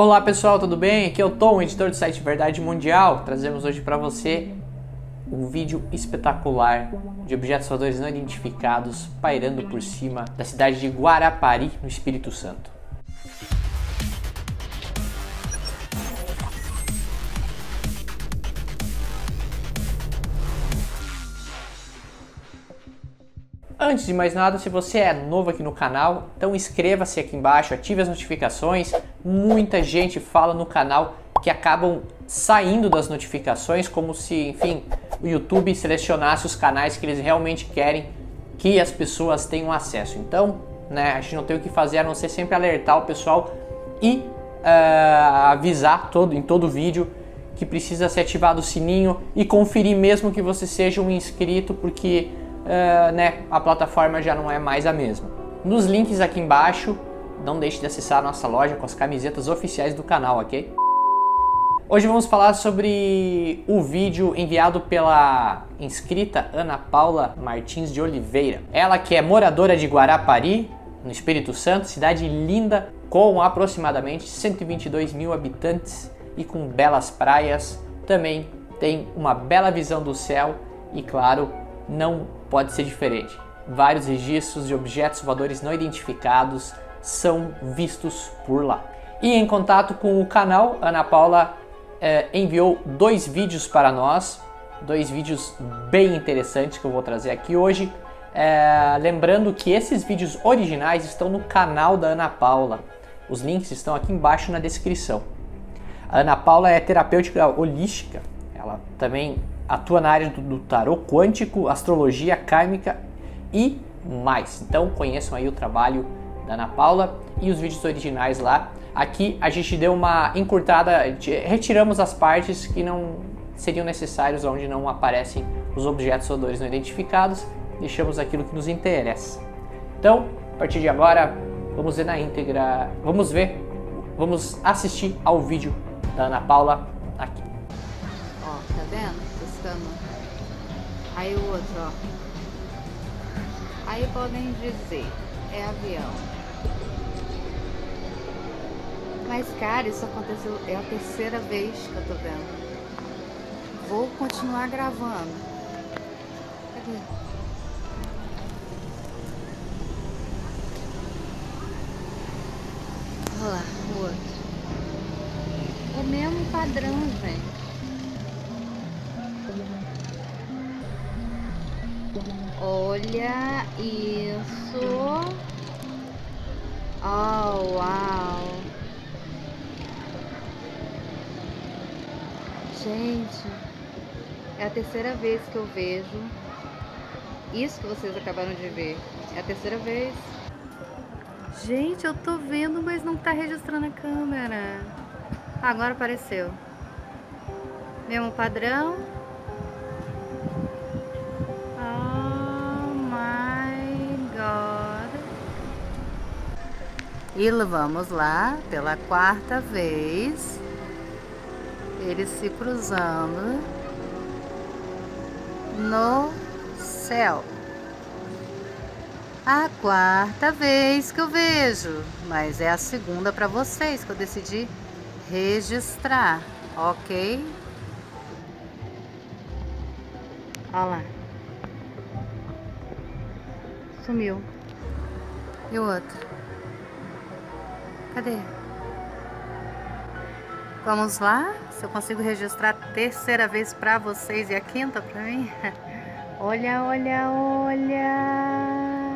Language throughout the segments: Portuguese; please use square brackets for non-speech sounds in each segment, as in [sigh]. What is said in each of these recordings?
Olá pessoal, tudo bem? Aqui é o Tom, editor do site Verdade Mundial. Trazemos hoje para você um vídeo espetacular de objetos voadores não identificados pairando por cima da cidade de Guarapari, no Espírito Santo. Antes de mais nada, se você é novo aqui no canal, então inscreva-se aqui embaixo, ative as notificações. Muita gente fala no canal que acabam saindo das notificações, como se, enfim, o YouTube selecionasse os canais que eles realmente querem que as pessoas tenham acesso. Então, né, a gente não tem o que fazer a não ser sempre alertar o pessoal e uh, avisar todo, em todo vídeo que precisa ser ativado o sininho e conferir mesmo que você seja um inscrito, porque uh, né, a plataforma já não é mais a mesma. Nos links aqui embaixo, não deixe de acessar a nossa loja com as camisetas oficiais do canal, ok? Hoje vamos falar sobre o vídeo enviado pela inscrita Ana Paula Martins de Oliveira. Ela que é moradora de Guarapari, no Espírito Santo, cidade linda com aproximadamente 122 mil habitantes e com belas praias. Também tem uma bela visão do céu e, claro, não pode ser diferente. Vários registros de objetos voadores não identificados são vistos por lá. E em contato com o canal, Ana Paula eh, enviou dois vídeos para nós, dois vídeos bem interessantes que eu vou trazer aqui hoje. Eh, lembrando que esses vídeos originais estão no canal da Ana Paula. Os links estão aqui embaixo na descrição. A Ana Paula é terapêutica holística. Ela também atua na área do, tarô quântico, astrologia kármica e mais. Então conheçam aí o trabalho da Ana Paula e os vídeos originais lá. Aqui a gente deu uma encurtada, retiramos as partes que não seriam necessários, onde não aparecem os objetos voadores não identificados, deixamos aquilo que nos interessa. Então, a partir de agora, vamos ver na íntegra, vamos ver, vamos assistir ao vídeo da Ana Paula aqui. Ó, tá vendo? Aí o outro, ó. Aí podem dizer, é avião. Mas, cara, isso aconteceu, é a terceira vez que eu tô vendo. Vou continuar gravando. Cadê? Olha lá, o outro. O mesmo padrão, gente. Olha isso. Oh, uau. Gente, é a terceira vez que eu vejo isso que vocês acabaram de ver. É a terceira vez. Gente, eu tô vendo, mas não tá registrando a câmera. Agora apareceu. Mesmo padrão. E vamos lá pela quarta vez. Eles se cruzando no céu. A quarta vez que eu vejo, mas é a segunda para vocês que eu decidi registrar, ok? Olha lá. Sumiu. E o outro? Cadê? Vamos lá? Se eu consigo registrar a terceira vez para vocês e a quinta para mim? [laughs] olha, olha, olha!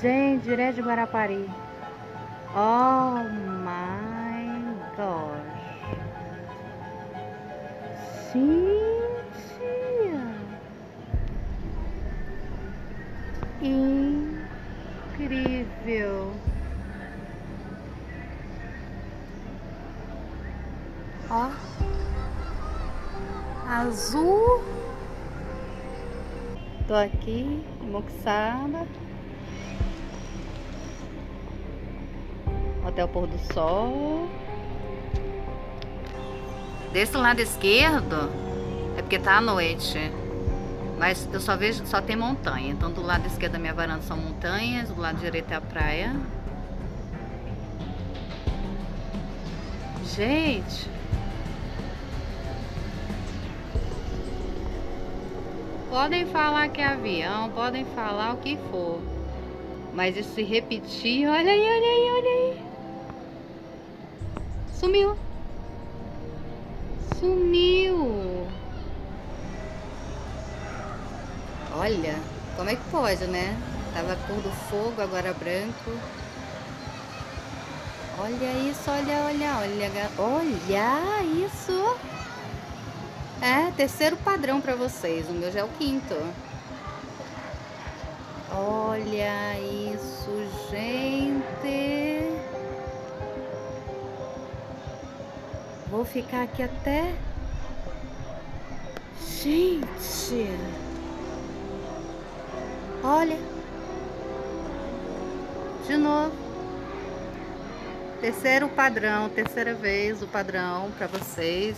Gente, direto de Guarapari. Oh my gosh! Gente! Incrível! Ó. Azul. Tô aqui, Moxada. Hotel Pôr do Sol. Desse lado esquerdo é porque tá à noite. Mas eu só vejo, só tem montanha. Então do lado esquerdo da minha varanda são montanhas, do lado direito é a praia. Gente. Podem falar que é avião, podem falar o que for. Mas isso se repetir, olha aí, olha aí, olha aí. Sumiu. Sumiu. Olha, como é que pode, né? Tava cor do fogo, agora branco. Olha isso, olha, olha, olha. Olha isso. É, terceiro padrão para vocês. O meu já é o quinto. Olha isso, gente. Vou ficar aqui até... Gente. Olha. De novo. Terceiro padrão, terceira vez o padrão para vocês.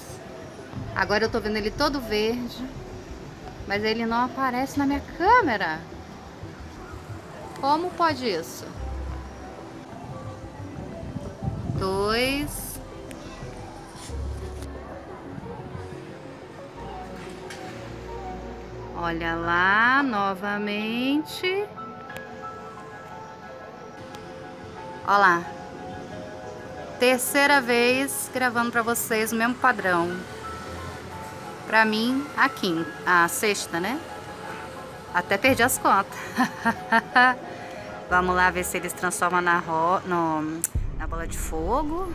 Agora eu tô vendo ele todo verde. Mas ele não aparece na minha câmera. Como pode isso? Dois. Olha lá, novamente. Olha lá. Terceira vez gravando para vocês o mesmo padrão. Pra mim, a quinta, a sexta, né? Até perdi as contas. [laughs] Vamos lá ver se eles transformam na, ro no, na bola de fogo.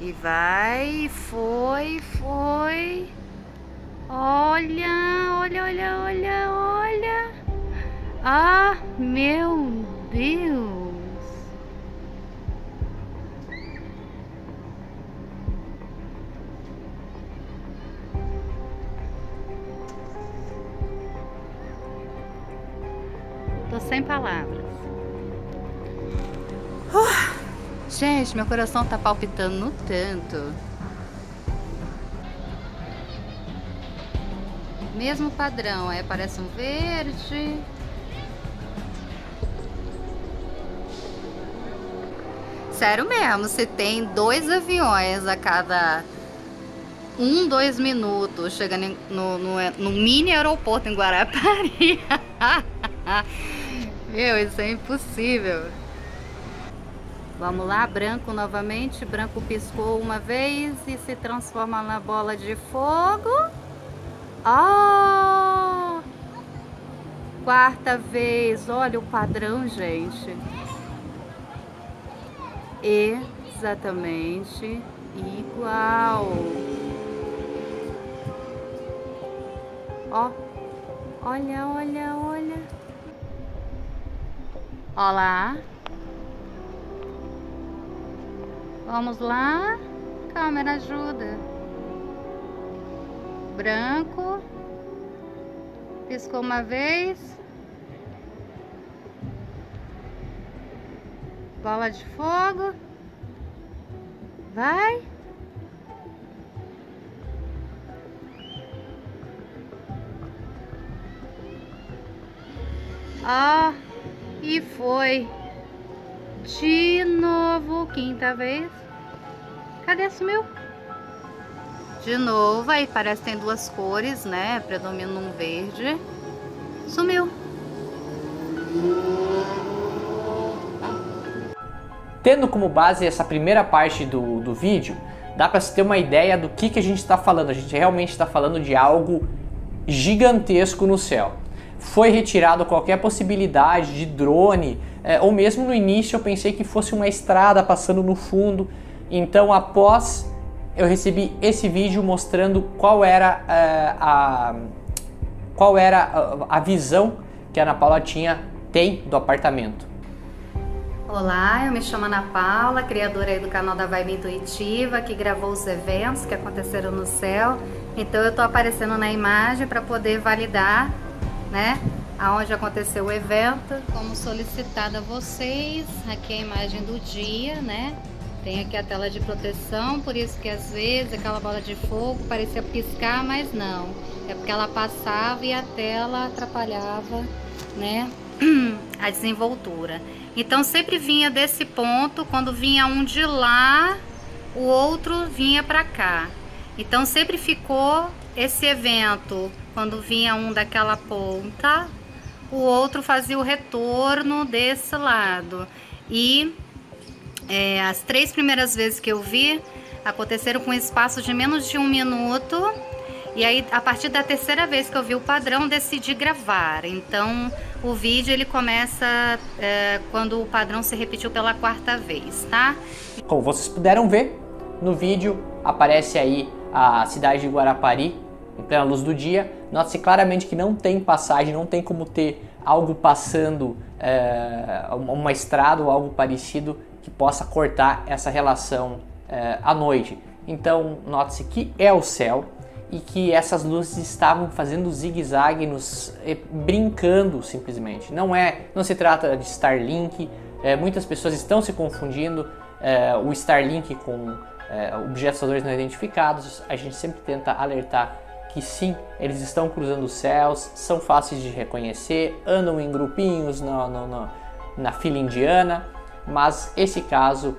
E vai, foi, foi. Olha, olha, olha, olha, olha. Ah, meu Deus. Tô sem palavras. Uh, gente, meu coração tá palpitando no tanto. Mesmo padrão, aí aparece um verde. Sério mesmo, se tem dois aviões a cada um, dois minutos chegando no, no, no mini aeroporto em Guarapari. [laughs] Meu, isso é impossível. Vamos lá, branco novamente. Branco piscou uma vez e se transforma na bola de fogo. Ah! Quarta vez. Olha o padrão, gente. Exatamente igual. Ó. Olha, olha, olha. Olá. Vamos lá. Câmera ajuda. Branco. Piscou uma vez. Bola de fogo. Vai. Ah. E foi. De novo, quinta vez. Cadê? Sumiu? De novo, aí parece que tem duas cores, né? Predomina um verde. Sumiu. Tendo como base essa primeira parte do, do vídeo, dá para se ter uma ideia do que, que a gente está falando. A gente realmente está falando de algo gigantesco no céu foi retirado qualquer possibilidade de drone, é, ou mesmo no início eu pensei que fosse uma estrada passando no fundo. Então, após eu recebi esse vídeo mostrando qual era é, a qual era a, a visão que a Ana Paula tinha tem do apartamento. Olá, eu me chamo Ana Paula, criadora do canal da Vibe Intuitiva, que gravou os eventos que aconteceram no céu. Então eu estou aparecendo na imagem para poder validar né? Aonde aconteceu o evento. Como solicitado a vocês, aqui é a imagem do dia, né? Tem aqui a tela de proteção, por isso que às vezes aquela bola de fogo parecia piscar, mas não. É porque ela passava e a tela atrapalhava, né? [clears throat] A desenvoltura. Então sempre vinha desse ponto, quando vinha um de lá, o outro vinha para cá. Então sempre ficou esse evento, quando vinha um daquela ponta, o outro fazia o retorno desse lado. E é, as três primeiras vezes que eu vi aconteceram com espaço de menos de um minuto. E aí, a partir da terceira vez que eu vi o padrão, decidi gravar. Então, o vídeo ele começa é, quando o padrão se repetiu pela quarta vez, tá? Como vocês puderam ver, no vídeo aparece aí a cidade de Guarapari em plena luz do dia. Nota-se claramente que não tem passagem, não tem como ter algo passando, é, uma estrada ou algo parecido que possa cortar essa relação é, à noite. Então, note-se que é o céu e que essas luzes estavam fazendo zigue-zague, nos eh, brincando simplesmente. Não é, não se trata de Starlink. Muitas pessoas estão se confundindo o Starlink com objetos voadores não identificados. A gente sempre tenta alertar que sim, eles estão cruzando os céus, são fáceis de reconhecer, andam em grupinhos no, no, na fila indiana, mas esse caso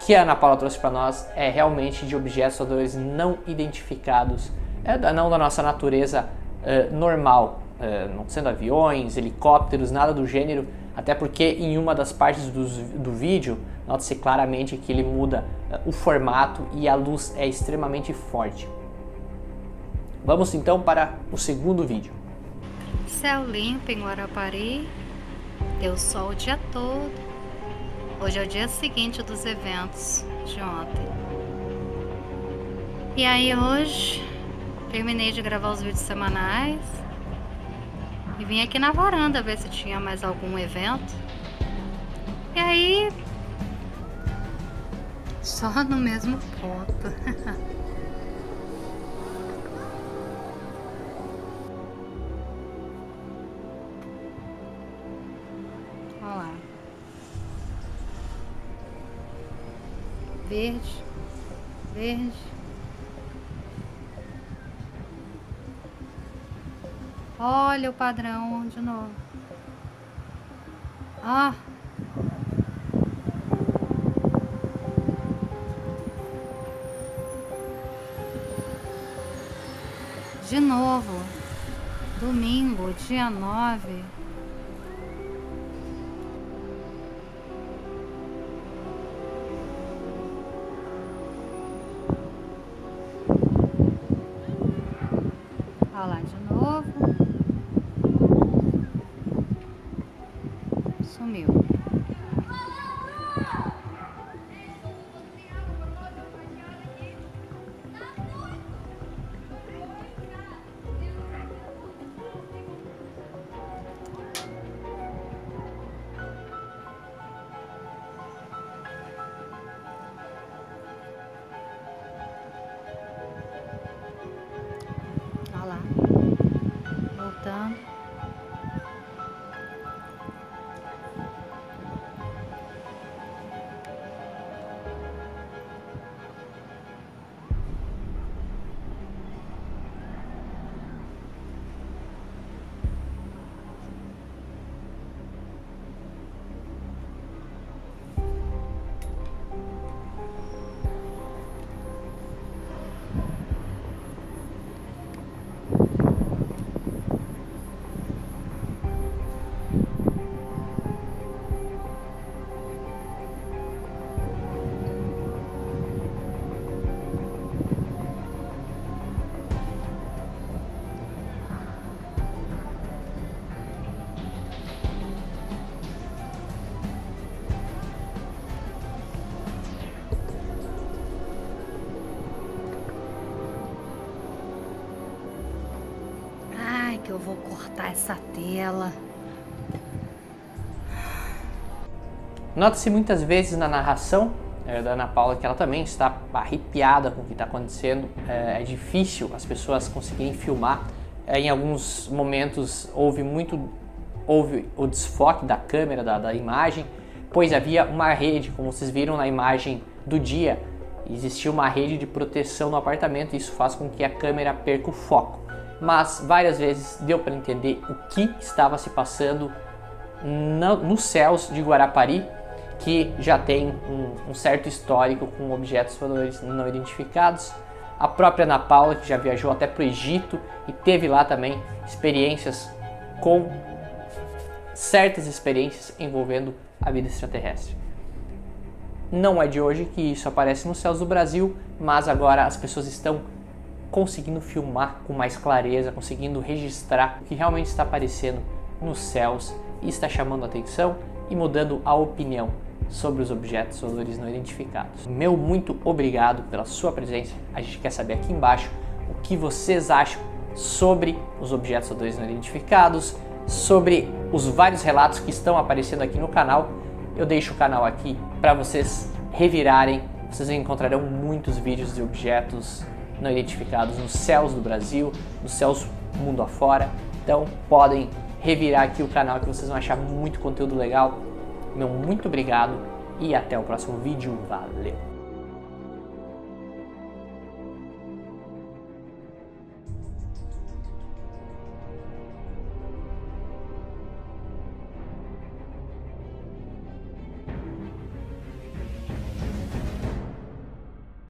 que a Ana Paula trouxe para nós é realmente de objetos voadores não identificados, é não da nossa natureza uh, normal, uh, não sendo aviões, helicópteros, nada do gênero, até porque em uma das partes do, do vídeo, nota-se claramente que ele muda uh, o formato e a luz é extremamente forte. Vamos então para o segundo vídeo. Céu limpo em Guarapari, deu sol o dia todo. Hoje é o dia seguinte dos eventos de ontem. E aí hoje terminei de gravar os vídeos semanais e vim aqui na varanda ver se tinha mais algum evento. E aí só no mesmo ponto. [laughs] verde, verde. Olha o padrão de novo. Ah. De novo. Domingo, dia nove. Que eu vou cortar essa tela. Nota-se muitas vezes na narração é, da Ana Paula que ela também está arrepiada com o que está acontecendo. É, é, difícil as pessoas conseguirem filmar. É, em alguns momentos houve muito houve o desfoque da câmera, da, da imagem, pois havia uma rede, como vocês viram na imagem do dia, existia uma rede de proteção no apartamento e isso faz com que a câmera perca o foco mas várias vezes deu para entender o que estava se passando nos céus de Guarapari que já tem um, um certo histórico com objetos voadores não identificados. A própria Ana Paula, que já viajou até para o Egito e teve lá também experiências com certas experiências envolvendo a vida extraterrestre. Não é de hoje que isso aparece nos céus do Brasil, mas agora as pessoas estão conseguindo filmar com mais clareza, conseguindo registrar o que realmente está aparecendo nos céus e está chamando atenção e mudando a opinião sobre os objetos voadores não identificados. Meu muito obrigado pela sua presença. A gente quer saber aqui embaixo o que vocês acham sobre os objetos voadores não identificados, sobre os vários relatos que estão aparecendo aqui no canal. Eu deixo o canal aqui para vocês revirarem. Vocês encontrarão muitos vídeos de objetos não identificados nos céus do Brasil, nos céus mundo afora. Então podem revirar aqui o canal que vocês vão achar muito conteúdo legal. Meu muito obrigado e até o próximo vídeo. Valeu!